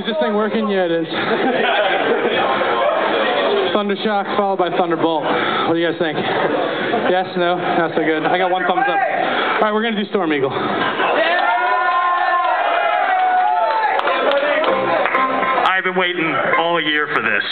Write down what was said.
Is this thing working? Yeah, it is. Thundershock followed by Thunderbolt. What do you guys think? Yes? No? Not so good. I got one thumbs up. All right, we're gonna do Storm Eagle. I've been waiting all year for this.